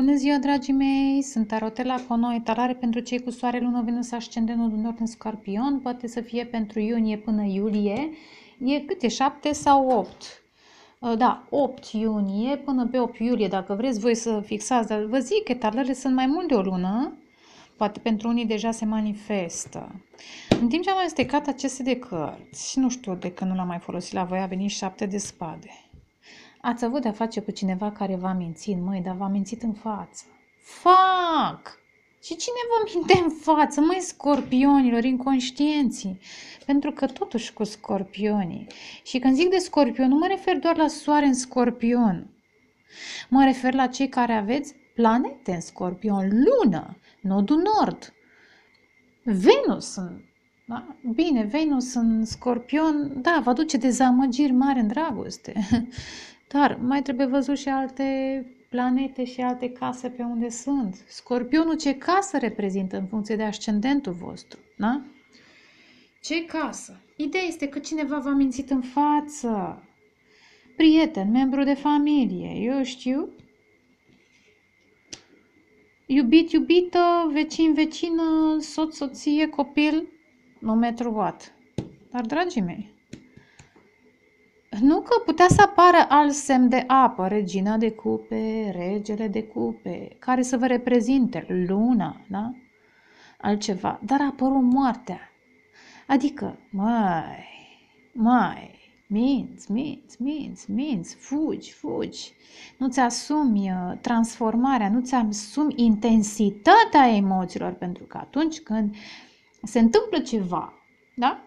Bună ziua, dragii mei! Sunt Arotela cu o nouă etalare pentru cei cu soare, lună, venus, ascendentul din nord în scorpion. Poate să fie pentru iunie până iulie. E câte? 7 sau 8? Uh, da, 8 iunie până pe 8 iulie, dacă vreți voi să fixați. Dar vă zic, etalările sunt mai mult de o lună. Poate pentru unii deja se manifestă. În timp ce am amestecat aceste de cărți, și nu știu de când nu l-am mai folosit la voi, a venit 7 de spade. Ați avut de-a face cu cineva care v-a mințit, măi, dar v-a mințit în față. Fac! Și cine vă minte în față, măi, scorpionilor, inconștienții? Pentru că totuși cu scorpionii. Și când zic de scorpion, nu mă refer doar la soare în scorpion. Mă refer la cei care aveți planete în scorpion, lună, nodul nord, Venus în da? Bine, Venus în scorpion, da, va duce dezamăgiri mari în dragoste. Dar mai trebuie văzut și alte planete și alte case pe unde sunt. Scorpionul ce casă reprezintă în funcție de ascendentul vostru, da? Ce casă? Ideea este că cineva v-a mințit în față. Prieten, membru de familie, eu știu. Iubit, iubită, vecin, vecină, soț, soție, copil, no matter what. Dar, dragii mei, nu că putea să apară alt semn de apă, regina de cupe, regele de cupe, care să vă reprezinte, luna, da? Altceva, dar a apărut moartea. Adică, mai, mai, minți, minți, minți, minți, fugi, fugi. Nu-ți asumi uh, transformarea, nu-ți asumi intensitatea emoțiilor, pentru că atunci când se întâmplă ceva, da?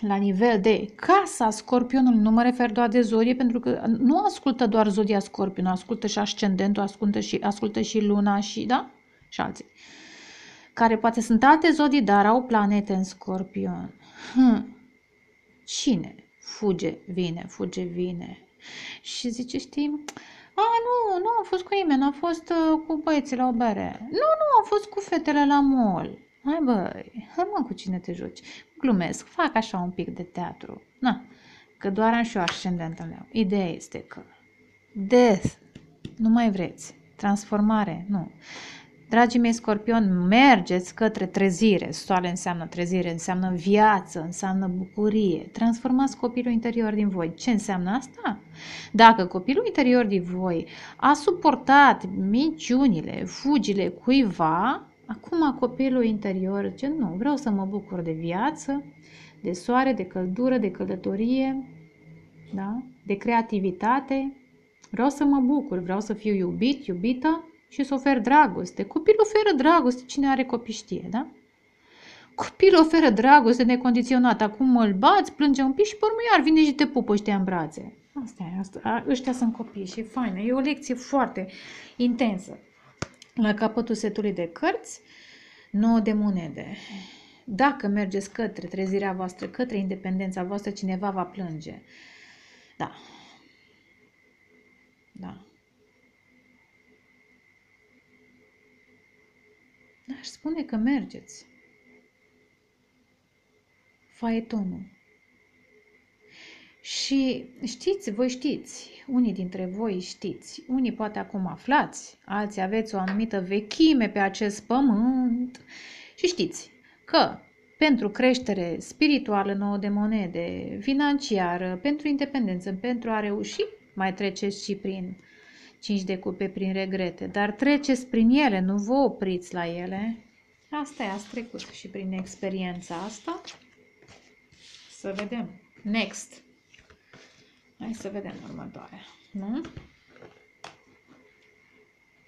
La nivel de casa scorpionului, nu mă refer doar de zodie, pentru că nu ascultă doar zodia scorpion, ascultă și ascendentul, ascultă și, ascultă și luna și, da? Și alții. Care poate sunt alte zodii, dar au planete în scorpion. Hm. Cine fuge, vine, fuge, vine. Și zice, știi, a, nu, nu am fost cu nimeni, am fost uh, cu băieții la o bere. Nu, nu, am fost cu fetele la mall. Hai băi, hai mă cu cine te joci. Glumesc, fac așa un pic de teatru. Na, că doar am și eu ascendentul meu. Ideea este că death, nu mai vreți. Transformare, nu. Dragii mei scorpion, mergeți către trezire. Soare înseamnă trezire, înseamnă viață, înseamnă bucurie. Transformați copilul interior din voi. Ce înseamnă asta? Dacă copilul interior din voi a suportat minciunile, fugile cuiva, Acum copilul interior zice, nu, vreau să mă bucur de viață, de soare, de căldură, de călătorie, da? de creativitate. Vreau să mă bucur, vreau să fiu iubit, iubită și să ofer dragoste. Copilul oferă dragoste, cine are copii știe, da? Copilul oferă dragoste necondiționată. Acum îl bați, plânge un pic și pe urmă iar vine și te pupă și te în brațe. Asta e, asta, ăștia sunt copii și e faină. E o lecție foarte intensă. La capătul setului de cărți, 9 de monede. Dacă mergeți către trezirea voastră, către independența voastră, cineva va plânge. Da. Da. Aș spune că mergeți. Faetonul. Și știți, voi știți, unii dintre voi știți, unii poate acum aflați, alții aveți o anumită vechime pe acest pământ și știți că pentru creștere spirituală nouă de monede, financiară, pentru independență, pentru a reuși, mai treceți și prin cinci de cupe, prin regrete, dar treceți prin ele, nu vă opriți la ele. Asta e, ați trecut și prin experiența asta. Să vedem. Next. Hai să vedem următoarea. Nu?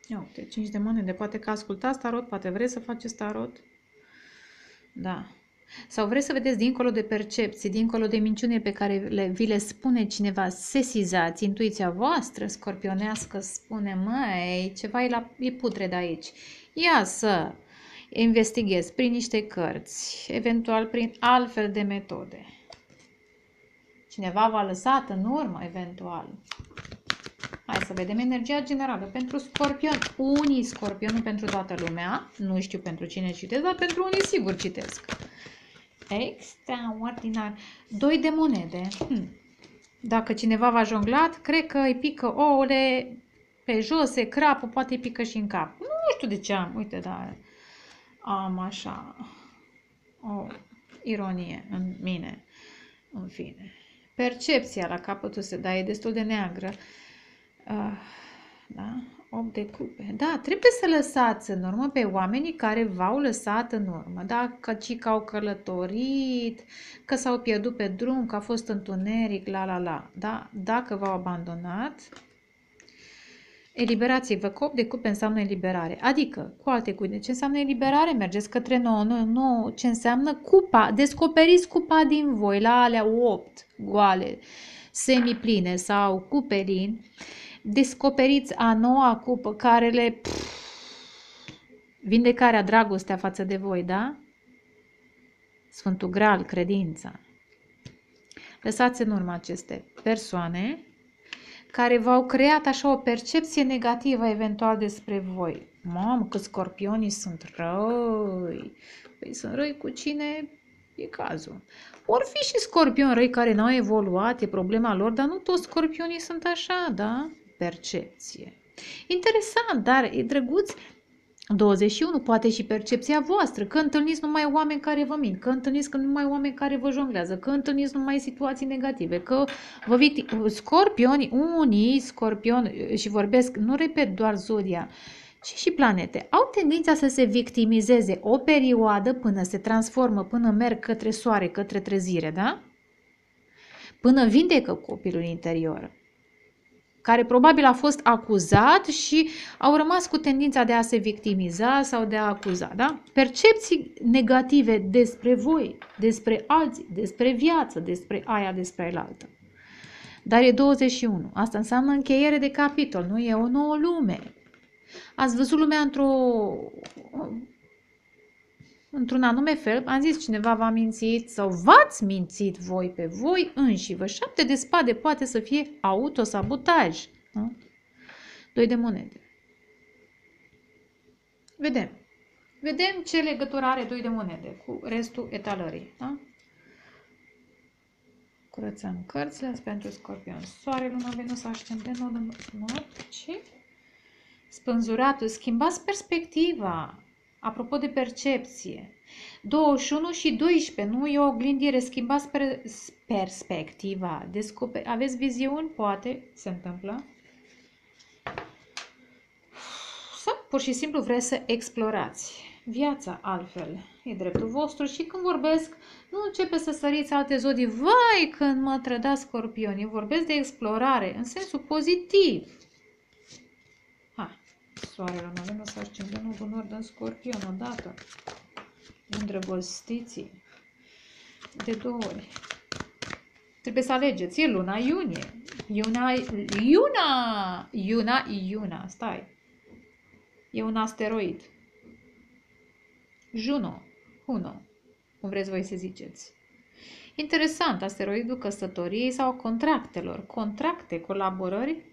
Ia uite, 5 de monede. Poate că ascultați tarot, poate vreți să faceți tarot. Da. Sau vreți să vedeți dincolo de percepții, dincolo de minciune pe care le, vi le spune cineva, sesizați intuiția voastră scorpionească, spune, mai ceva e, la, e putre de aici. Ia să investighezi prin niște cărți, eventual prin altfel de metode. Cineva v-a lăsat în urmă, eventual. Hai să vedem energia generală pentru scorpion. Unii scorpion, nu pentru toată lumea. Nu știu pentru cine citesc, dar pentru unii sigur citesc. Extraordinar. Doi de monede. Hm. Dacă cineva v-a jonglat, cred că îi pică ouăle pe jos, se crapă, poate pică și în cap. Nu știu de ce am, uite, dar am așa o ironie în mine, în fine. Percepția la capătul se, da, e destul de neagră. Uh, da? 8 de cupe. Da, trebuie să lăsați în urmă pe oamenii care v-au lăsat în urmă, da? Că ci că au călătorit, că s-au pierdut pe drum, că a fost întuneric, la la la. Da? Dacă v-au abandonat, eliberați-vă. Cop de cupe înseamnă eliberare. Adică, cu alte cuvinte, ce înseamnă eliberare? Mergeți către nouă, nouă, nouă. Ce înseamnă cupa? Descoperiți cupa din voi la alea 8 goale, semipline sau cupelini descoperiți a noua cupă care le... Pff, vindecarea, dragostea față de voi, da? Sfântul Graal, credința. Lăsați în urmă aceste persoane care v-au creat așa o percepție negativă eventual despre voi. Mamă, că scorpionii sunt răi. Păi sunt răi cu cine e cazul. Or fi și scorpioni răi care n-au evoluat, e problema lor, dar nu toți scorpionii sunt așa, da? percepție. Interesant, dar e drăguț 21, poate și percepția voastră, că întâlniți numai oameni care vă mint, că întâlniți numai oameni care vă jonglează, că întâlniți numai situații negative, că vă victim... Scorpioni, unii scorpioni, și vorbesc, nu repet doar zodia, ci și planete, au tendința să se victimizeze o perioadă până se transformă, până merg către soare, către trezire, da? Până vindecă copilul interior care probabil a fost acuzat și au rămas cu tendința de a se victimiza sau de a acuza. Da? Percepții negative despre voi, despre alții, despre viață, despre aia, despre altă. Dar e 21. Asta înseamnă încheiere de capitol, nu e o nouă lume. Ați văzut lumea într-o într-un anume fel, am zis cineva v-a mințit sau v-ați mințit voi pe voi înși vă. Șapte de spade poate să fie autosabotaj. Nu? Doi de monede. Vedem. Vedem ce legătură are doi de monede cu restul etalării. Da? Curățăm cărțile pentru scorpion. Soare, luna, Venus, ascendent, nord, nord, ce? Spânzuratul. Schimbați perspectiva. Apropo de percepție, 21 și 12, nu e o oglindire, schimbați per perspectiva, Descoper aveți viziuni, poate, se întâmplă, sau pur și simplu vreți să explorați viața altfel, e dreptul vostru și când vorbesc, nu începe să săriți alte zodii, vai când mă trăda scorpionii, vorbesc de explorare în sensul pozitiv, Soarele în Venus ascendentul cu nord în scorpion odată. Îndrăgostiții. De două ori. Trebuie să alegeți. E luna iunie. Iuna, Iuna, Iuna, Iuna, stai. E un asteroid. Juno, Huno, cum vreți voi să ziceți. Interesant, asteroidul căsătoriei sau contractelor. Contracte, colaborări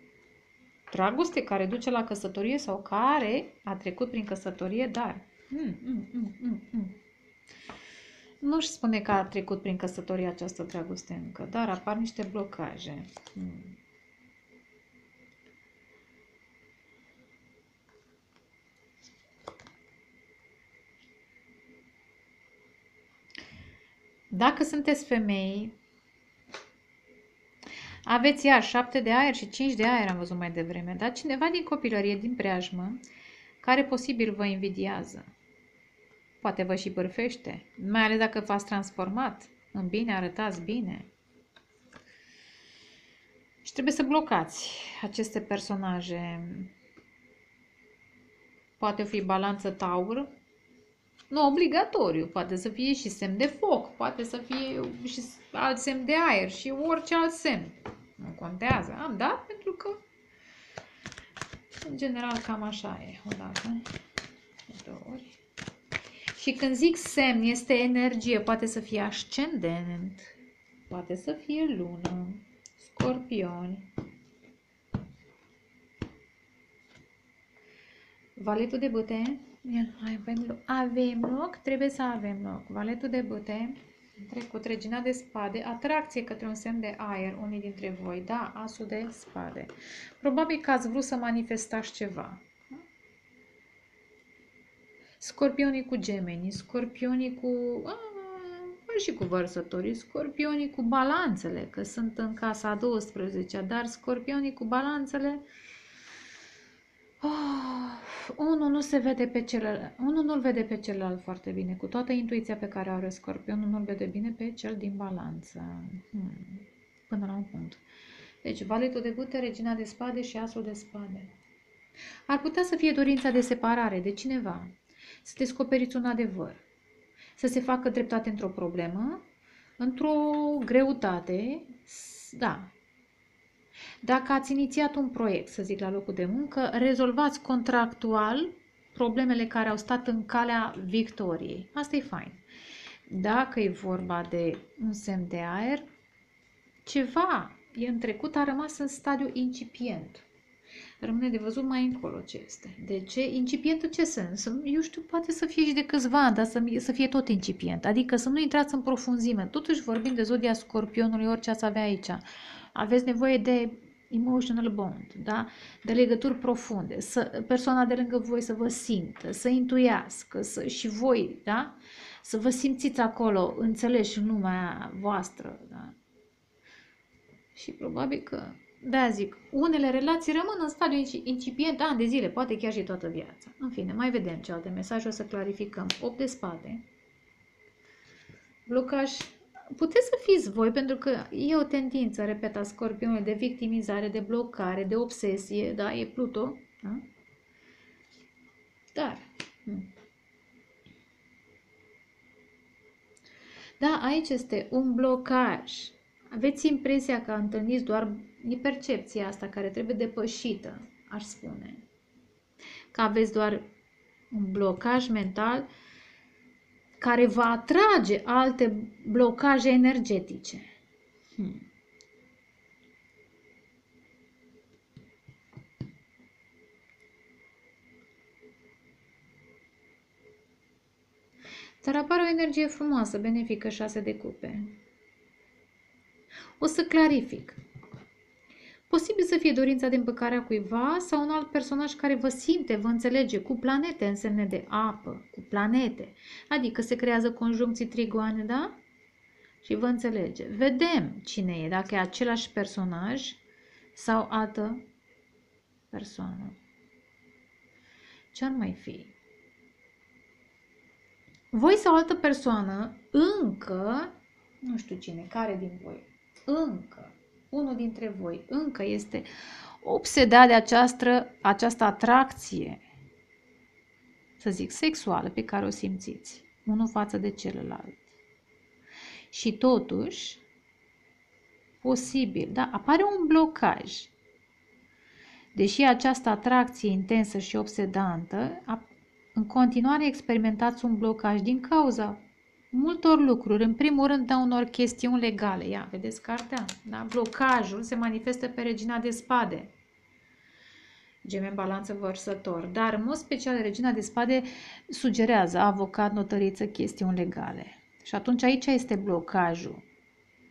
Dragoste care duce la căsătorie sau care a trecut prin căsătorie, dar... Mm, mm, mm, mm, mm. Nu-și spune că a trecut prin căsătorie această dragoste încă, dar apar niște blocaje. Mm. Dacă sunteți femei, aveți iar șapte de aer și cinci de aer, am văzut mai devreme, dar cineva din copilărie, din preajmă, care posibil vă invidiază. Poate vă și bârfește, mai ales dacă v-ați transformat în bine, arătați bine. Și trebuie să blocați aceste personaje. Poate fi balanță taur, nu obligatoriu, poate să fie și semn de foc, poate să fie și alt semn de aer și orice alt semn. Nu contează. Am dat pentru că în general cam așa e. O dată, două ori. Și când zic semn, este energie. Poate să fie ascendent, poate să fie lună, scorpioni. Valetul de băte. Avem loc. avem loc, trebuie să avem loc. Valetul de băte Trecut regina de spade, atracție către un semn de aer, unii dintre voi, da, asul de spade. Probabil că ați vrut să manifestați ceva. Scorpionii cu gemenii, scorpionii cu... A, și cu vărsătorii, scorpionii cu balanțele, că sunt în casa a 12 dar scorpionii cu balanțele Oh, unul nu se vede pe celălalt, unul nu-l vede pe celălalt foarte bine, cu toată intuiția pe care are scorpionul, nu-l vede bine pe cel din balanță. Hmm. Până la un punct. Deci, valetul de bute, regina de spade și asul de spade. Ar putea să fie dorința de separare de cineva, să descoperiți un adevăr, să se facă dreptate într-o problemă, într-o greutate, da, dacă ați inițiat un proiect, să zic, la locul de muncă, rezolvați contractual problemele care au stat în calea victoriei. Asta e fain. Dacă e vorba de un semn de aer, ceva e în trecut a rămas în stadiu incipient. Rămâne de văzut mai încolo ce este. De ce? Incipient în ce sens? Eu știu, poate să fie și de câțiva ani, dar să, să fie tot incipient. Adică să nu intrați în profunzime. Totuși vorbim de zodia scorpionului, orice ați avea aici aveți nevoie de emotional bond, da? de legături profunde, să, persoana de lângă voi să vă simtă, să intuiască să, și voi, da? să vă simțiți acolo înțeleși în lumea voastră. Da? Și probabil că, da zic, unele relații rămân în stadiu incipient ani de zile, poate chiar și toată viața. În fine, mai vedem ce alte mesaje o să clarificăm. 8 de spate, blocaj puteți să fiți voi, pentru că e o tendință, repet, a scorpionului de victimizare, de blocare, de obsesie, da? E Pluto, da? Dar, hmm. da, aici este un blocaj. Aveți impresia că întâlniți doar, e percepția asta care trebuie depășită, aș spune. Că aveți doar un blocaj mental care va atrage alte blocaje energetice. Hmm. Dar apare o energie frumoasă, benefică, șase de cupe. O să clarific. Posibil să fie dorința de împăcarea cuiva sau un alt personaj care vă simte, vă înțelege, cu planete în semne de apă, cu planete. Adică se creează conjuncții trigoane, da? Și vă înțelege. Vedem cine e, dacă e același personaj sau altă persoană. Ce ar mai fi? Voi sau altă persoană încă, nu știu cine, care din voi, încă unul dintre voi încă este obsedat de această, această atracție, să zic, sexuală pe care o simțiți, unul față de celălalt. Și totuși, posibil, da, apare un blocaj. Deși această atracție intensă și obsedantă, în continuare experimentați un blocaj din cauza multor lucruri. În primul rând, da unor chestiuni legale. Ia, vedeți cartea? Da? Blocajul se manifestă pe regina de spade. Geme balanță vărsător. Dar, în mod special, regina de spade sugerează avocat, notăriță, chestiuni legale. Și atunci aici este blocajul.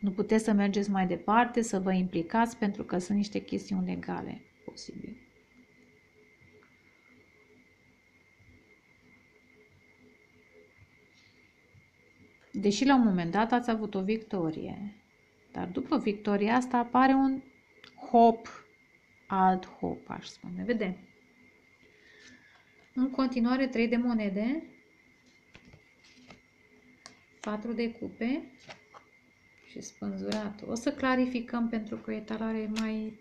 Nu puteți să mergeți mai departe, să vă implicați pentru că sunt niște chestiuni legale posibile. Deși la un moment dat ați avut o victorie, dar după victoria asta apare un hop, alt hop, aș spune. Vedem. În continuare, 3 de monede, 4 de cupe și spânzurat. O să clarificăm pentru că etalarea e mai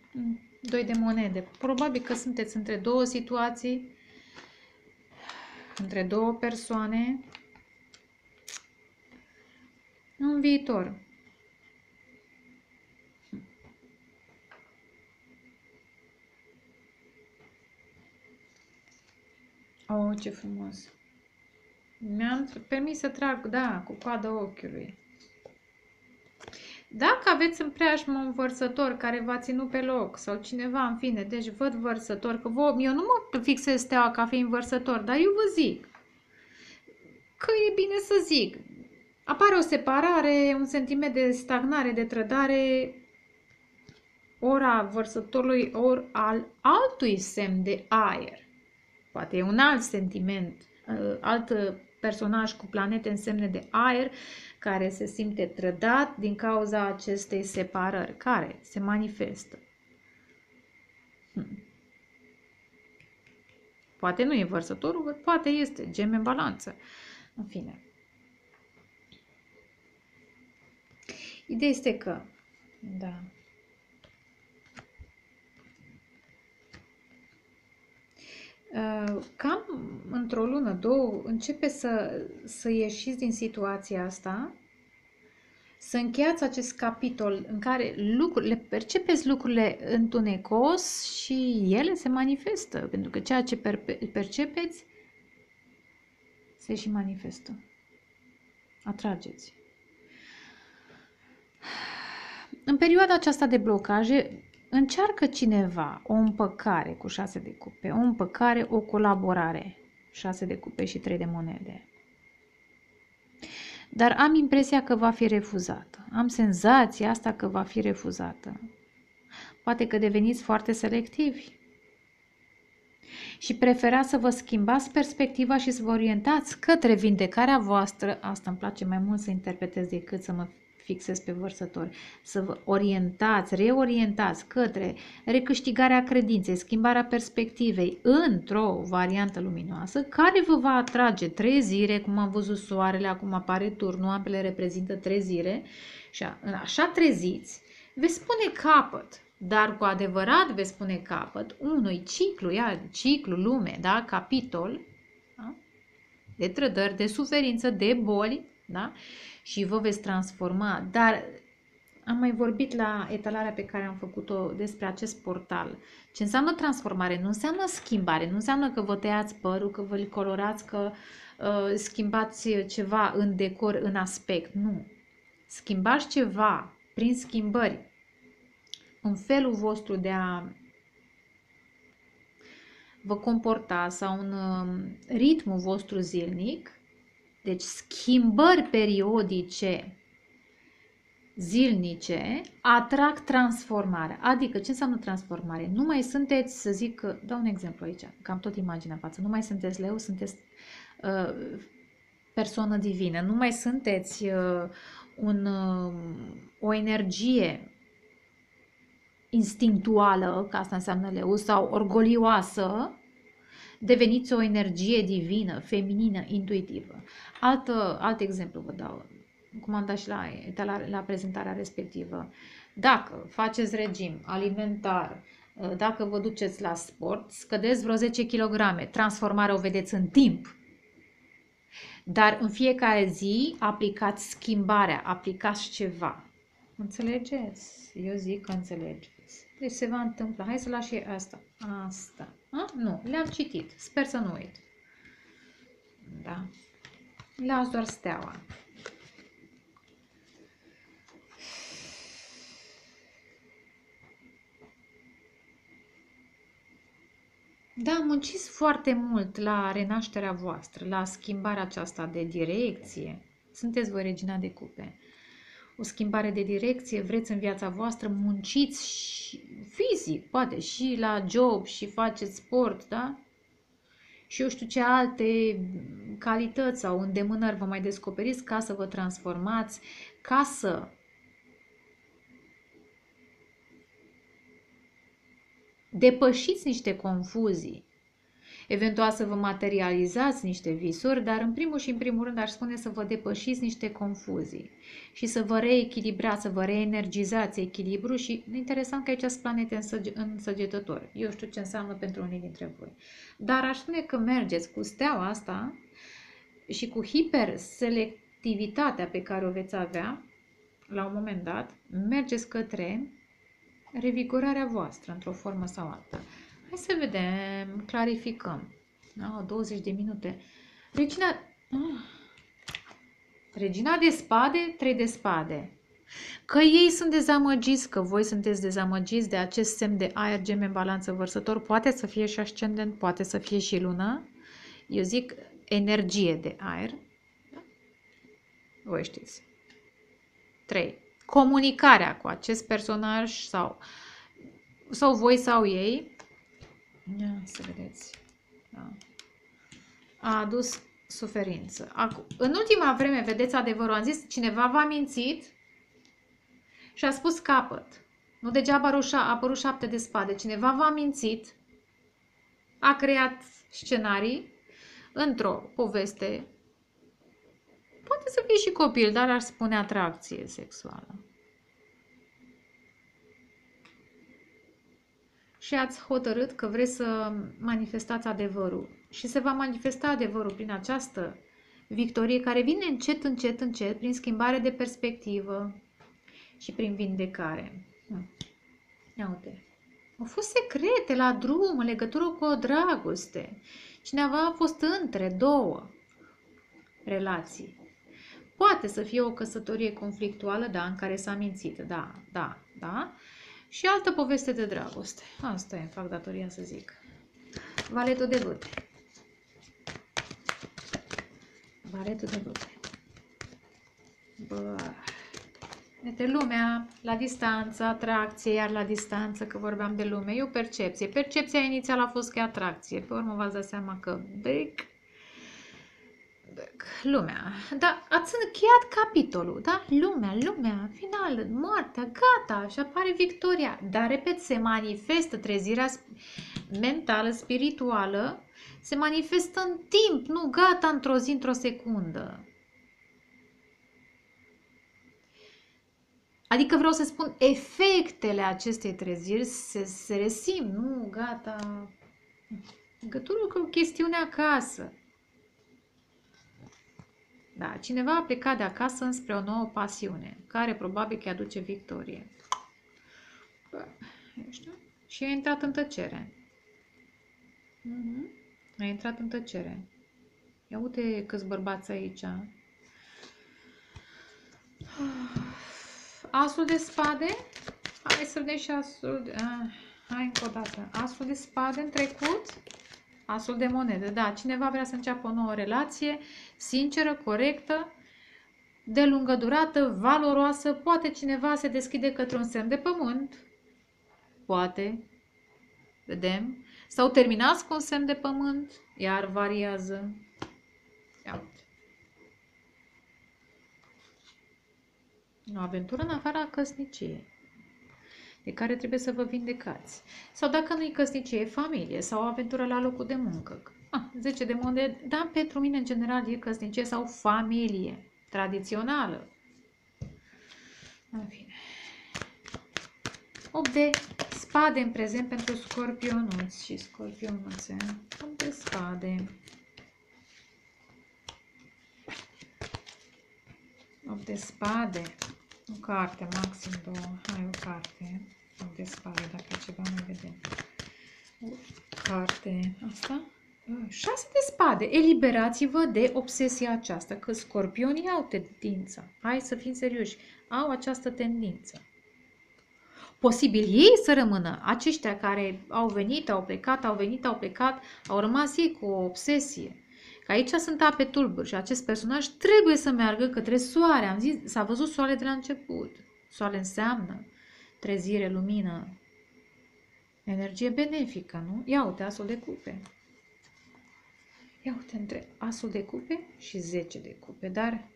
2 de monede. Probabil că sunteți între două situații, între două persoane în viitor. Oh, ce frumos! Mi-am permis să trag, da, cu coada ochiului. Dacă aveți în preajmă un vărsător care v-a ținut pe loc sau cineva, în fine, deci văd vărsător, că vă, eu nu mă fixez steaua ca fiind vărsător, dar eu vă zic că e bine să zic apare o separare, un sentiment de stagnare, de trădare, ora vărsătorului, ori al altui semn de aer. Poate e un alt sentiment, uh, alt personaj cu planete în semne de aer care se simte trădat din cauza acestei separări, care se manifestă. Hmm. Poate nu e vărsătorul, poate este geme în balanță. În fine. Ideea este că, da, Uh, cam într-o lună, două, începe să, să ieșiți din situația asta, să încheiați acest capitol în care lucrurile, percepeți lucrurile întunecos și ele se manifestă, pentru că ceea ce percepeți se și manifestă. Atrageți. În perioada aceasta de blocaje, Încearcă cineva o împăcare cu șase de cupe, o împăcare, o colaborare, șase de cupe și trei de monede. Dar am impresia că va fi refuzată. Am senzația asta că va fi refuzată. Poate că deveniți foarte selectivi și preferați să vă schimbați perspectiva și să vă orientați către vindecarea voastră. Asta îmi place mai mult să interpretez decât să mă fixez pe vărsători, să vă orientați, reorientați către recâștigarea credinței, schimbarea perspectivei într-o variantă luminoasă care vă va atrage trezire, cum am văzut soarele, acum apare turnul, ambele reprezintă trezire și așa treziți, veți pune capăt dar cu adevărat veți spune capăt unui ciclu, ia, ciclu, lume, da? capitol, da? de trădări, de suferință, de boli, da? Și vă veți transforma. Dar am mai vorbit la etalarea pe care am făcut-o despre acest portal. Ce înseamnă transformare? Nu înseamnă schimbare, nu înseamnă că vă tăiați părul, că vă colorați, că uh, schimbați ceva în decor, în aspect. Nu. Schimbați ceva prin schimbări în felul vostru de a vă comporta sau în uh, ritmul vostru zilnic deci schimbări periodice zilnice atrag transformarea. Adică ce înseamnă transformare? Nu mai sunteți, să zic, dau un exemplu aici, că am tot imaginea în față, nu mai sunteți leu, sunteți uh, persoană divină, nu mai sunteți uh, un, uh, o energie instinctuală, că asta înseamnă leu, sau orgolioasă, deveniți o energie divină, feminină, intuitivă. Alt, alt exemplu vă dau, cum am dat și la, la, la prezentarea respectivă. Dacă faceți regim alimentar, dacă vă duceți la sport, scădeți vreo 10 kg, transformarea o vedeți în timp. Dar în fiecare zi aplicați schimbarea, aplicați ceva. Înțelegeți? Eu zic că înțelegeți. Deci se va întâmpla. Hai să lași asta. Asta. A? Nu, le-am citit. Sper să nu uit. Da. Las doar steaua. Da, munciți foarte mult la renașterea voastră, la schimbarea aceasta de direcție. Sunteți voi regina de cupe. O schimbare de direcție, vreți în viața voastră, munciți și fizic, poate și la job și faceți sport, da? și eu știu ce alte calități sau îndemânări vă mai descoperiți ca să vă transformați, ca să depășiți niște confuzii, eventual să vă materializați niște visuri, dar în primul și în primul rând aș spune să vă depășiți niște confuzii și să vă reechilibrați, să vă reenergizați echilibru și interesant că aici sunt planete în, săge- în săgetător. Eu știu ce înseamnă pentru unii dintre voi. Dar aș spune că mergeți cu steaua asta și cu hiperselectivitatea pe care o veți avea la un moment dat, mergeți către revigorarea voastră într-o formă sau alta. Hai să vedem, clarificăm. Da, 20 de minute. Regina, ah, regina de spade, 3 de spade. Că ei sunt dezamăgiți, că voi sunteți dezamăgiți de acest semn de aer geme în balanță vărsător, poate să fie și ascendent, poate să fie și lună. Eu zic energie de aer. Da? voi știți. 3. Comunicarea cu acest personaj sau, sau voi sau ei. Ia să vedeți. Da. A adus suferință. Acum, în ultima vreme, vedeți adevărul, am zis, cineva v-a mințit și a spus capăt. Nu degeaba a apărut șapte de spade. Cineva v-a mințit, a creat scenarii într-o poveste. Poate să fie și copil, dar ar spune atracție sexuală. Și ați hotărât că vreți să manifestați adevărul. Și se va manifesta adevărul prin această victorie care vine încet, încet, încet, prin schimbare de perspectivă și prin vindecare. Hm. Ia uite. Au fost secrete la drum în legătură cu o dragoste. Cineva a fost între două relații. Poate să fie o căsătorie conflictuală, da, în care s-a mințit, da, da, da. Și altă poveste de dragoste. Asta e, fac datoria să zic. Valetul de vâte. Valetul de vâte. Bă. Este lumea la distanță, atracție, iar la distanță, că vorbeam de lume, e o percepție. Percepția inițială a fost că atracție. Pe urmă v-ați dat seama că bec, bec, lumea. Dar ați încheiat capitolul, da? Lumea, lumea, final, moartea, gata, și apare victoria. Dar, repet, se manifestă trezirea mentală, spirituală, se manifestă în timp, nu gata într-o zi, într-o secundă. Adică vreau să spun, efectele acestei treziri se, se resimt, nu, gata, legătură cu o chestiune acasă. Da, cineva a plecat de acasă înspre o nouă pasiune, care probabil că aduce victorie. Bă, știu. Și a intrat în tăcere. Uh-huh. A intrat în tăcere. Ia uite câți bărbați aici. Asul de spade. Hai să vedem și asul de... Ah, hai încă o dată. Asul de spade în trecut. Asul de monede. Da, cineva vrea să înceapă o nouă relație, sinceră, corectă, de lungă durată, valoroasă. Poate cineva se deschide către un semn de pământ. Poate. Vedem. Sau terminați cu un semn de pământ, iar variază. Ia uite. O aventură în afara căsniciei, de care trebuie să vă vindecați. Sau dacă nu e căsnicie, e familie sau o aventură la locul de muncă. Ah, 10 de monede, dar pentru mine în general e căsnicie sau familie tradițională. În fine. 8 de spade în prezent pentru scorpionuți și scorpionuțe. 8 de spade. 8 de spade. O carte, maxim două. Hai o carte. 8 de spade, dacă ceva mai vedem. O carte. Asta? 6 de spade. Eliberați-vă de obsesia aceasta, că scorpionii au tendința. Hai să fim serioși. Au această tendință posibil ei să rămână, aceștia care au venit, au plecat, au venit, au plecat, au rămas ei cu o obsesie. Că aici sunt ape tulburi și acest personaj trebuie să meargă către soare. Am zis, s-a văzut soare de la început. Soare înseamnă trezire, lumină, energie benefică, nu? Ia uite, asul de cupe. Ia uite, între asul de cupe și 10 de cupe, dar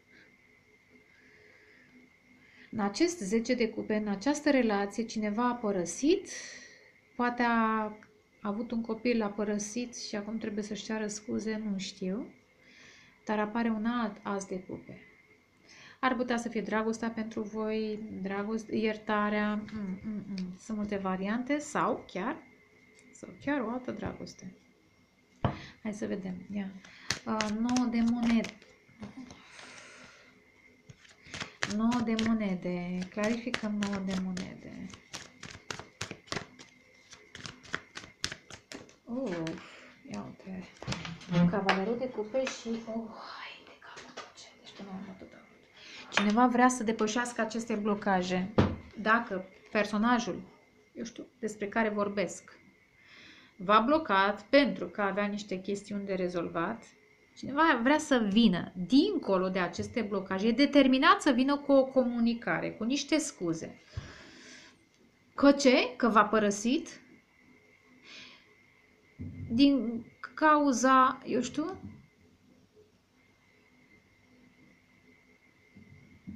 în acest 10 de cupe, în această relație, cineva a părăsit, poate a avut un copil, l-a părăsit și acum trebuie să-și ceară scuze, nu știu, dar apare un alt as de cupe. Ar putea să fie dragostea pentru voi, dragoste, iertarea, mm, mm, mm. sunt multe variante sau chiar, sau chiar o altă dragoste. Hai să vedem. Ia. Uh, 9 de monede. 9 de monede. Clarificăm 9 de monede. Uf, ia uite. Cavalerul de cupe și... Oh, hai de capul Deci până la urmă Cineva vrea să depășească aceste blocaje. Dacă personajul, eu știu, despre care vorbesc, v-a blocat pentru că avea niște chestiuni de rezolvat, Cineva vrea să vină dincolo de aceste blocaje, e determinat să vină cu o comunicare, cu niște scuze. Că ce? Că v-a părăsit? Din cauza, eu știu,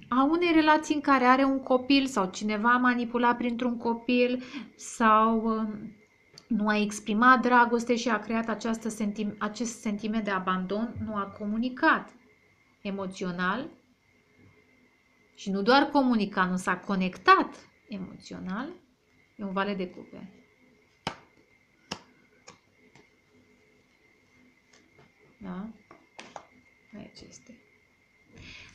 a unei relații în care are un copil sau cineva a manipulat printr-un copil sau um, nu a exprimat dragoste și a creat această sentim- acest sentiment de abandon, nu a comunicat emoțional și nu doar comunicat, nu s-a conectat emoțional, e un vale de cupe. Da? Aici este.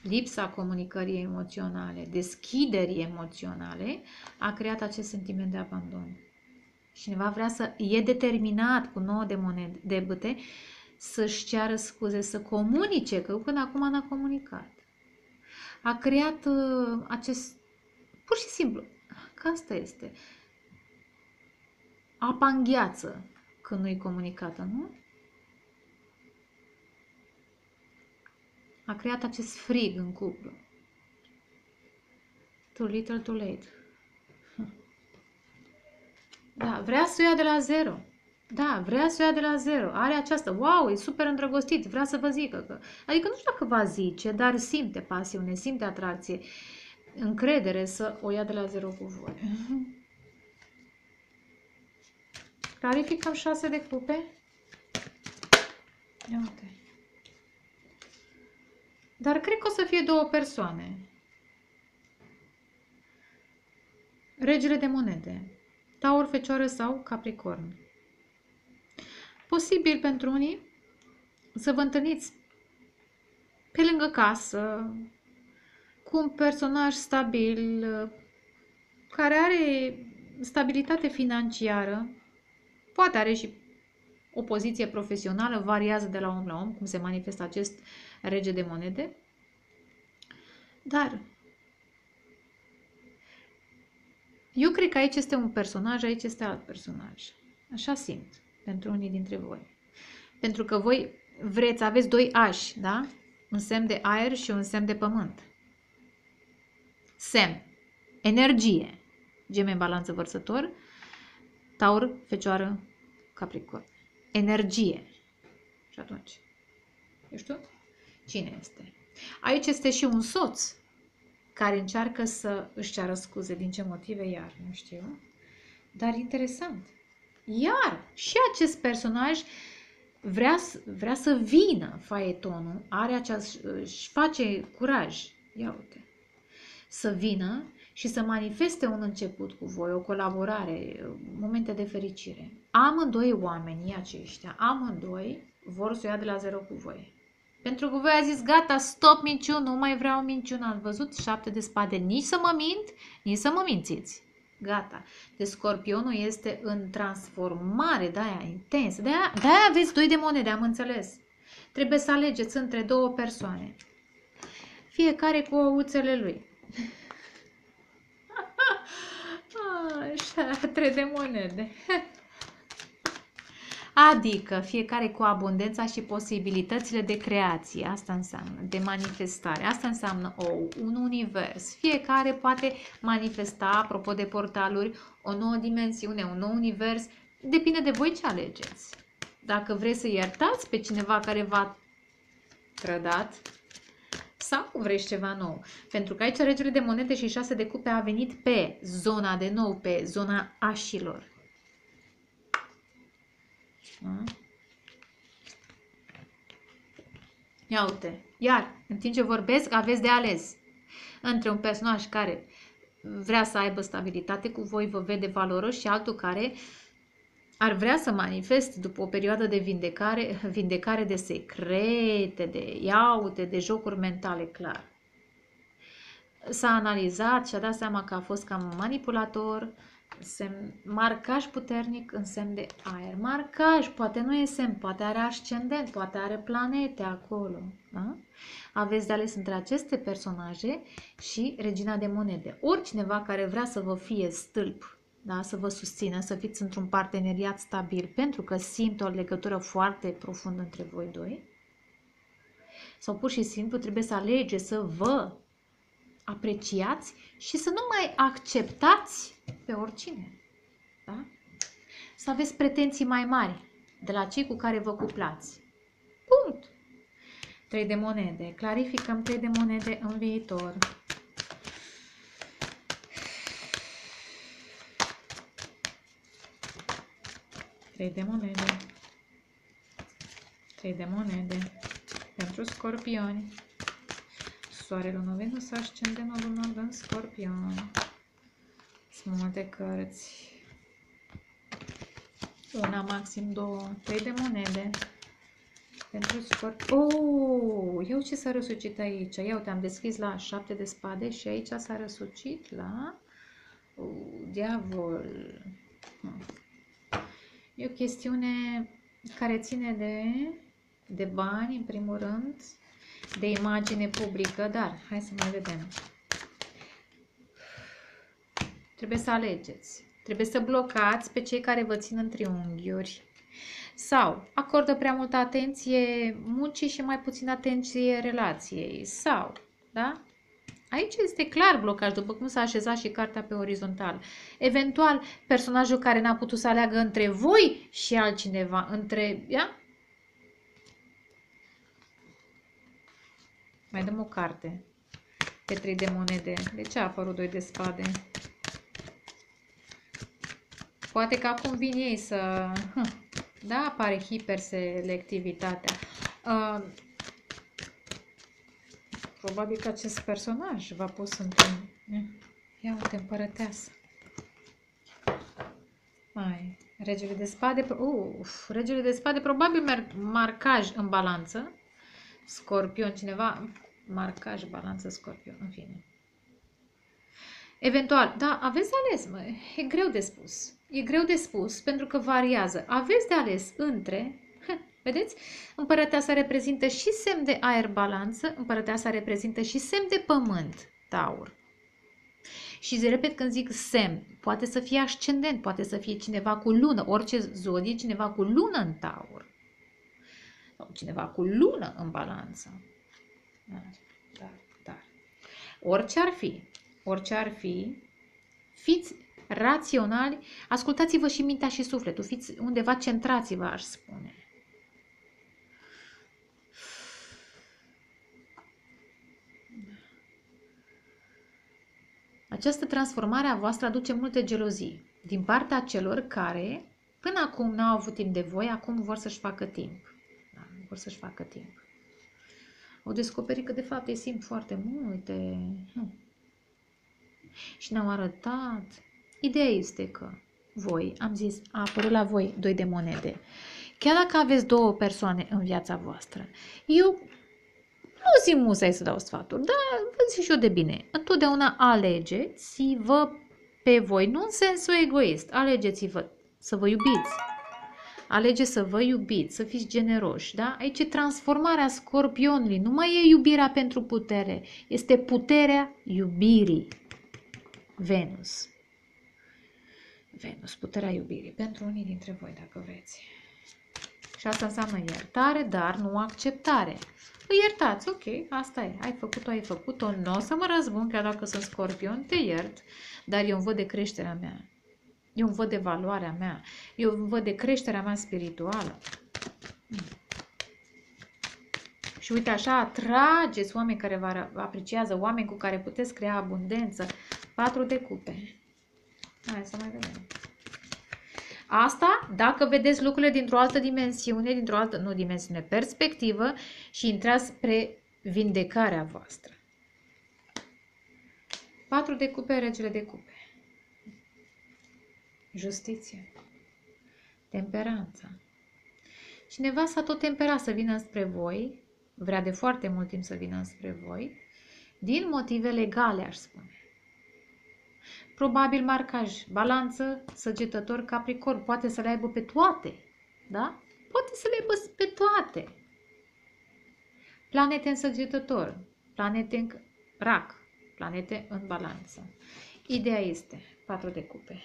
Lipsa comunicării emoționale, deschiderii emoționale, a creat acest sentiment de abandon. Cineva vrea să e determinat cu nouă de monede, de băte să-și ceară scuze, să comunice, că până acum n-a comunicat. A creat uh, acest, pur și simplu, că asta este, apa în gheață când nu-i comunicată, nu? A creat acest frig în cuplu. Too little, too late. Da, vrea să o ia de la zero. Da, vrea să o ia de la zero. Are această, wow, e super îndrăgostit, vrea să vă zică că... Adică nu știu dacă va zice, dar simte pasiune, simte atracție, încredere să o ia de la zero cu voi. Clarificăm șase de cupe. Ia uite. Dar cred că o să fie două persoane. Regele de monede. Taur, Fecioară sau Capricorn. Posibil pentru unii să vă întâlniți pe lângă casă cu un personaj stabil care are stabilitate financiară, poate are și o poziție profesională, variază de la om la om, cum se manifestă acest rege de monede, dar Eu cred că aici este un personaj, aici este alt personaj. Așa simt pentru unii dintre voi. Pentru că voi vreți, aveți doi ași, da? Un semn de aer și un semn de pământ. Semn. Energie. Geme în balanță vărsător. Taur, fecioară, capricorn. Energie. Și atunci, eu știu? Cine este? Aici este și un soț care încearcă să își ceară scuze. Din ce motive, iar nu știu. Dar interesant. Iar și acest personaj vrea, vrea să vină faetonul, are acea, își face curaj. Ia uite. Să vină și să manifeste un început cu voi, o colaborare, momente de fericire. Amândoi oamenii aceștia, amândoi vor să o ia de la zero cu voi. Pentru că voi a zis, gata, stop minciun, nu mai vreau minciună. Ați văzut? Șapte de spade. Nici să mă mint, nici să mă mințiți. Gata. De scorpionul este în transformare, de-aia intens. De-aia, de-aia aveți doi de monede, am înțeles. Trebuie să alegeți între două persoane. Fiecare cu ouțele lui. Așa, trei de monede. Adică fiecare cu abundența și posibilitățile de creație, asta înseamnă, de manifestare, asta înseamnă o, un univers. Fiecare poate manifesta, apropo de portaluri, o nouă dimensiune, un nou univers, depinde de voi ce alegeți. Dacă vreți să iertați pe cineva care v-a trădat, sau vreți ceva nou. Pentru că aici regele de monede și șase de cupe a venit pe zona de nou, pe zona așilor. Da? Ia uite, iar, în timp ce vorbesc, aveți de ales între un personaj care vrea să aibă stabilitate cu voi, vă vede valoros și altul care ar vrea să manifeste după o perioadă de vindecare, vindecare de secrete, de iaute, de jocuri mentale, clar. S-a analizat și a dat seama că a fost cam manipulator, semn, marcaj puternic în semn de aer. Marcaj, poate nu e semn, poate are ascendent, poate are planete acolo. Da? Aveți de ales între aceste personaje și regina de monede. Oricineva care vrea să vă fie stâlp, da? să vă susțină, să fiți într-un parteneriat stabil, pentru că simt o legătură foarte profundă între voi doi. Sau pur și simplu trebuie să alegeți să vă apreciați și să nu mai acceptați pe oricine. Da? Să aveți pretenții mai mari de la cei cu care vă cuplați. Punct. 3 de monede. Clarificăm 3 de monede în viitor. Trei de monede. Trei de monede. Pentru scorpioni. Soarele, Lună, Venus, Ascendentul, Lună, în Scorpion. Sunt multe cărți. Una, maxim două. Trei de monede. Pentru Scorpion. Oh, eu ce s-a răsucit aici? Ia te-am deschis la șapte de spade și aici s-a răsucit la uh, diavol. Hmm. E o chestiune care ține de, de bani, în primul rând, de imagine publică, dar hai să mai vedem. Trebuie să alegeți. Trebuie să blocați pe cei care vă țin în triunghiuri. Sau acordă prea multă atenție muncii și mai puțin atenție relației. Sau, da? Aici este clar blocaj, după cum s-a așezat și cartea pe orizontal. Eventual, personajul care n-a putut să aleagă între voi și altcineva, între... Ia? Mai dăm o carte pe 3 de monede. De ce a apărut 2 de spade? Poate că acum vin ei să... Da, apare hiperselectivitatea. Uh, Probabil că acest personaj v-a pus într-un... Ia uite, împărăteasă. Mai, regele de spade... Uf, regele de spade probabil merg marcaj în balanță. Scorpion, cineva... Marcaj, balanță, scorpion, în fine. Eventual, da, aveți de ales, mă. E greu de spus. E greu de spus pentru că variază. Aveți de ales între Vedeți? Împărăteasa reprezintă și semn de aer balanță, împărăteasa reprezintă și semn de pământ, taur. Și repet când zic semn, poate să fie ascendent, poate să fie cineva cu lună, orice zodie, cineva cu lună în taur. Sau cineva cu lună în balanță. Dar, dar, dar. Orice ar fi, orice ar fi, fiți raționali, ascultați-vă și mintea și sufletul, fiți undeva centrați-vă, aș spune. Această transformare a voastră aduce multe gelozii din partea celor care până acum n-au avut timp de voi, acum vor să-și facă timp. Da, vor să-și facă timp. Au descoperit că de fapt ei simt foarte multe. Hm. Și ne-au arătat. Ideea este că voi, am zis, a apărut la voi doi de monede. Chiar dacă aveți două persoane în viața voastră, eu nu zic musai să dau sfaturi, dar vă zic și eu de bine. Întotdeauna alegeți-vă pe voi, nu în sensul egoist, alegeți-vă să vă iubiți. Alegeți să vă iubiți, să fiți generoși, da? Aici e transformarea scorpionului, nu mai e iubirea pentru putere, este puterea iubirii. Venus. Venus, puterea iubirii, pentru unii dintre voi, dacă vreți. Și asta înseamnă iertare, dar nu acceptare. Îi iertați, ok, asta e, ai făcut-o, ai făcut-o, nu o să mă răzbun, chiar dacă sunt scorpion, te iert, dar eu îmi văd de creșterea mea, eu îmi văd de valoarea mea, eu îmi văd de creșterea mea spirituală. Și uite așa, atrageți oameni care vă apreciază, oameni cu care puteți crea abundență. Patru de cupe. Hai să mai vedem. Asta dacă vedeți lucrurile dintr-o altă dimensiune, dintr-o altă, nu dimensiune, perspectivă și intrați spre vindecarea voastră. Patru de cupe, regele de cupe. Justiție. Temperanța. Cineva s-a tot temperat să vină spre voi, vrea de foarte mult timp să vină spre voi, din motive legale, aș spune. Probabil marcaj, balanță, săgetător, capricorn, poate să le aibă pe toate, da? Poate să le aibă pe toate. Planete în săgetător, planete în rac, planete în balanță. Ideea este 4 de cupe.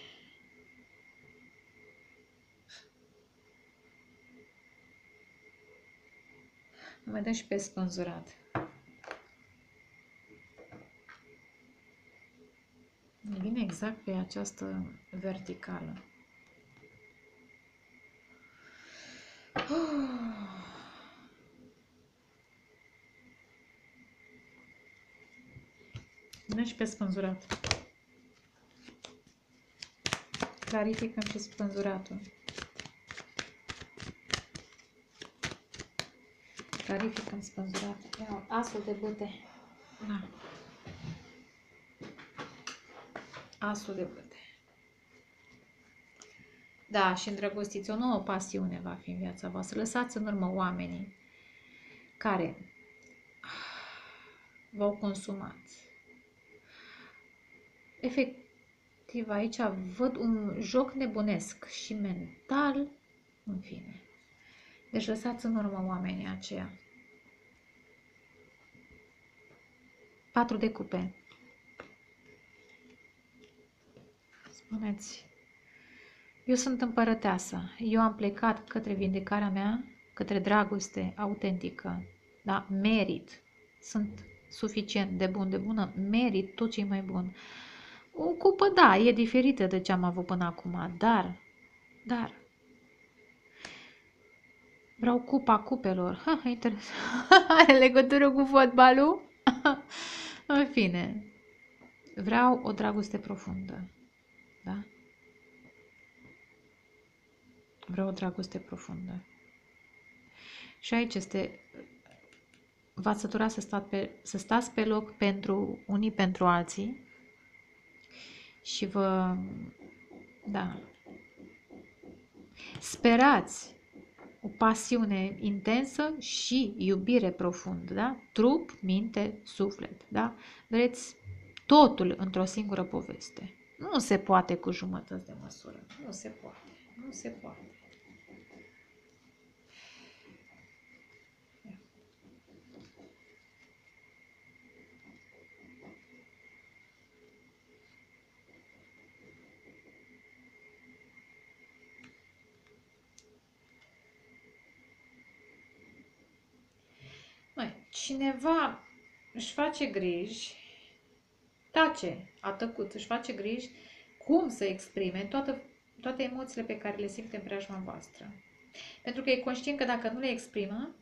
Mai dăm și pe spânzurat. Ne vine exact pe această verticală. Oh. Vine și pe spânzurat. Clarificăm și spânzuratul. Clarificăm spânzuratul. Iau asul de bute. Da. Asul de bute. Da, și îndrăgostiți, o nouă pasiune va fi în viața voastră. Lăsați în urmă oamenii care v-au consumat. Efectiv, aici văd un joc nebunesc și mental, în fine. Deci lăsați în urmă oamenii aceia. Patru de cupe. Spuneți, eu sunt împărăteasă. Eu am plecat către vindecarea mea, către dragoste autentică. Da? Merit. Sunt suficient de bun, de bună. Merit tot ce e mai bun. O cupă, da, e diferită de ce am avut până acum, dar, dar, vreau cupa cupelor. Ha, interesant. Are legătură cu fotbalul? În fine, vreau o dragoste profundă. Da? Vreau o dragoste profundă. Și aici este v-ați săturat să, stați pe, să stați pe loc pentru unii pentru alții și vă da sperați o pasiune intensă și iubire profundă, da? Trup, minte, suflet, da? Vreți totul într-o singură poveste. Nu se poate cu jumătăți de măsură. Nu se poate. Nu se poate. Măi, cineva își face griji, tace, a tăcut, își face griji cum să exprime toată, toate emoțiile pe care le simte în preajma voastră. Pentru că e conștient că dacă nu le exprimă,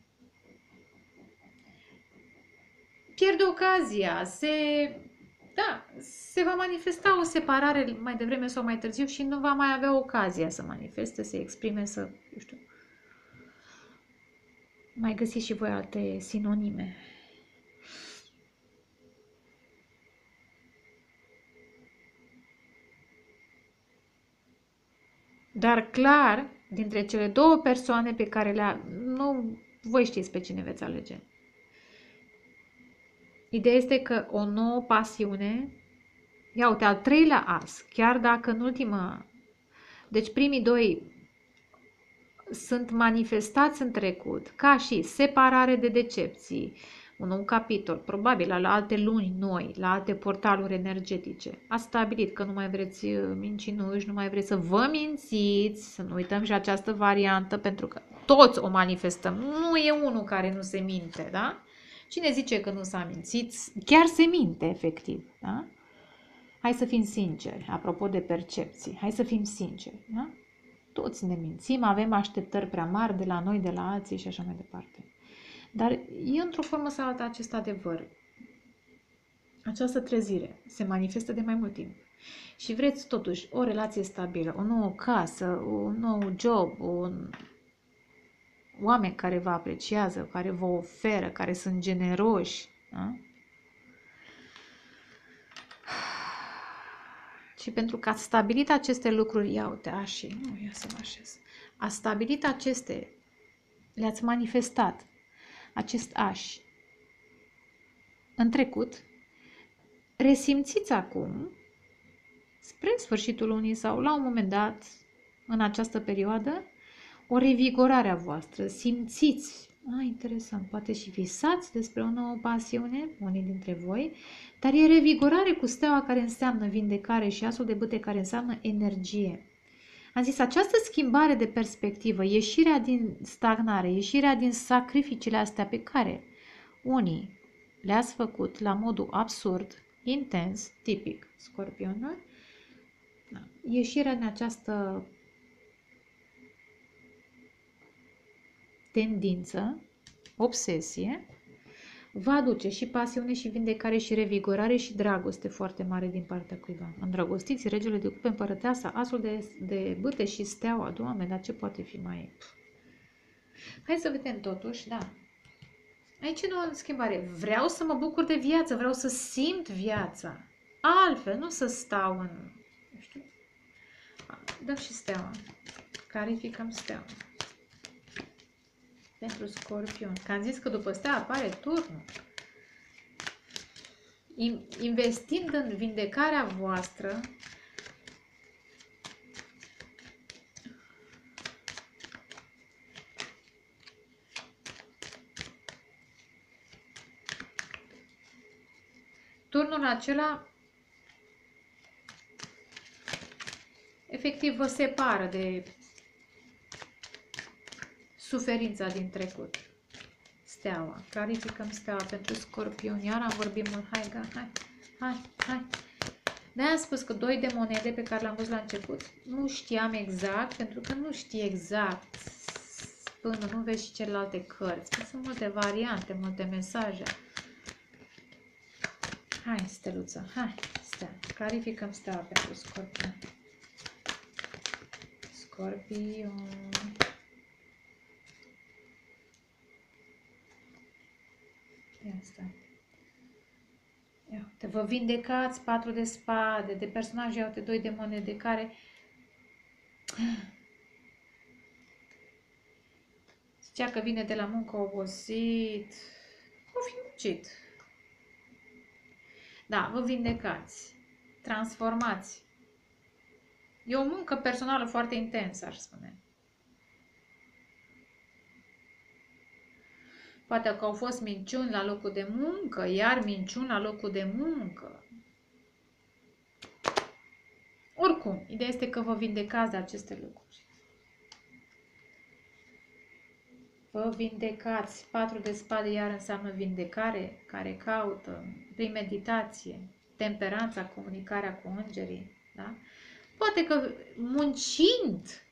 pierde ocazia, se, da, se va manifesta o separare mai devreme sau mai târziu și nu va mai avea ocazia să manifeste, să exprime, să, eu știu, mai găsiți și voi alte sinonime. Dar clar, dintre cele două persoane pe care le nu voi știți pe cine veți alege. Ideea este că o nouă pasiune, ia uite, al treilea as, chiar dacă în ultima, deci primii doi sunt manifestați în trecut ca și separare de decepții, un nou capitol, probabil la alte luni noi, la alte portaluri energetice. A stabilit că nu mai vreți uh, mincinuși, nu mai vreți să vă mințiți, să nu uităm și această variantă, pentru că toți o manifestăm. Nu e unul care nu se minte, da? Cine zice că nu s-a mințit, chiar se minte, efectiv, da? Hai să fim sinceri, apropo de percepții, hai să fim sinceri, da? Toți ne mințim, avem așteptări prea mari de la noi, de la alții și așa mai departe. Dar e într-o formă sau alta acest adevăr. Această trezire se manifestă de mai mult timp. Și vreți totuși o relație stabilă, o nouă casă, un nou job, un oameni care vă apreciază, care vă oferă, care sunt generoși. Da? Și pentru că ați stabilit aceste lucruri, ia uite, așa, nu, ia să mă așez. Ați stabilit aceste, le-ați manifestat, acest aș în trecut, resimțiți acum, spre sfârșitul lunii sau la un moment dat, în această perioadă, o revigorare a voastră. Simțiți Ah, interesant. Poate și visați despre o nouă pasiune, unii dintre voi, dar e revigorare cu steaua care înseamnă vindecare și asul de bâte care înseamnă energie. Am zis, această schimbare de perspectivă, ieșirea din stagnare, ieșirea din sacrificiile astea pe care unii le-ați făcut la modul absurd, intens, tipic scorpionul, da. ieșirea din această tendință, obsesie, va aduce și pasiune și vindecare și revigorare și dragoste foarte mare din partea cuiva. Îndrăgostiți regele de cupe împărăteasa, asul de, de bâte și steaua, Doamne, dar ce poate fi mai... Hai să vedem totuși, da. Aici nu o schimbare. Vreau să mă bucur de viață, vreau să simt viața. Altfel, nu să stau în... Nu știu. Dăm și steaua. Clarificăm steaua pentru scorpion. Că am zis că după stea apare turnul. Investind în vindecarea voastră, turnul acela efectiv vă separă de suferința din trecut. Steaua. Clarificăm steaua pentru scorpion. Iar am vorbit mult. Hai, ga, hai, hai, hai. de am spus că doi de monede pe care l-am văzut la început nu știam exact, pentru că nu știi exact până nu vezi și celelalte cărți. Că sunt multe variante, multe mesaje. Hai, steluță, hai, stea. Clarificăm steaua pentru scorpion. Scorpion. Ia asta. Ia uite, vă vindecați patru de spade, de personaje, ia uite, doi de monede care zicea că vine de la muncă obosit, o fi muncit. Da, vă vindecați, transformați. E o muncă personală foarte intensă, aș spune. Poate că au fost minciuni la locul de muncă, iar minciuni la locul de muncă. Oricum, ideea este că vă vindecați de aceste lucruri. Vă vindecați. Patru de spade iar înseamnă vindecare, care caută prin meditație, temperanța, comunicarea cu îngerii. Da? Poate că muncind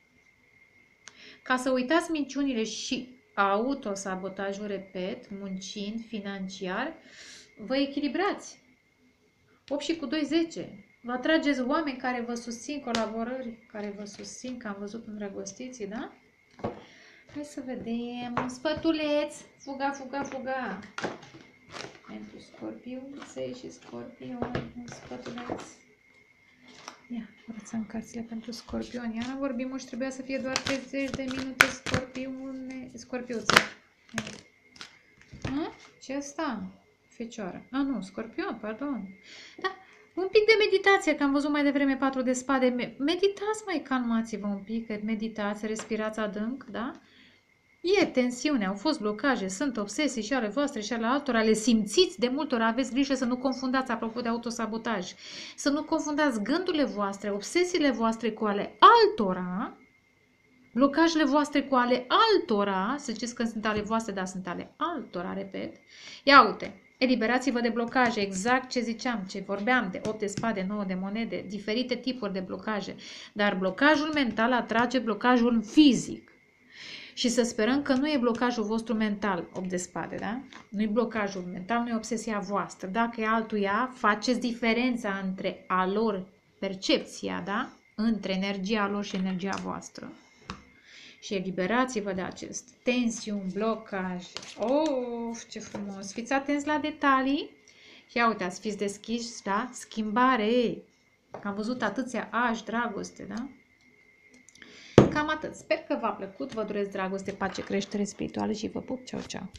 ca să uitați minciunile și autosabotajul, repet, muncind financiar, vă echilibrați. 8 și cu 2, 10. Vă atrageți oameni care vă susțin, colaborări care vă susțin, că am văzut îndrăgostiții, da? Hai să vedem. Un spătuleț. Fuga, fuga, fuga. Pentru scorpion, și scorpion. Un spătuleț. Ia, învățăm cărțile pentru scorpioni. Iar vorbim și trebuia să fie doar 30 de minute scorpiune, scorpiuță. A? Ce asta? Fecioară. A, nu, scorpion, pardon. Da, un pic de meditație, că am văzut mai devreme patru de spade. Meditați mai, calmați-vă un pic, meditați, respirați adânc, da? E tensiune, au fost blocaje, sunt obsesii și ale voastre și ale altora, le simțiți de multe ori, aveți grijă să nu confundați, apropo de autosabotaj, să nu confundați gândurile voastre, obsesiile voastre cu ale altora, blocajele voastre cu ale altora, să știți că sunt ale voastre, dar sunt ale altora, repet. Ia uite, eliberați-vă de blocaje, exact ce ziceam, ce vorbeam de 8 de spade, 9 de monede, diferite tipuri de blocaje, dar blocajul mental atrage blocajul fizic și să sperăm că nu e blocajul vostru mental, 8 de spade, da? Nu e blocajul mental, nu e obsesia voastră. Dacă e altuia, faceți diferența între a lor, percepția, da? Între energia lor și energia voastră. Și eliberați-vă de acest tensiun, blocaj. Of, ce frumos! Fiți atenți la detalii. Ia uitați, fiți deschiși, da? Schimbare. Am văzut atâția aș, dragoste, da? Cam atât. Sper că v-a plăcut, vă doresc dragoste, pace, creștere spirituală și vă pup. Ceau, ceau!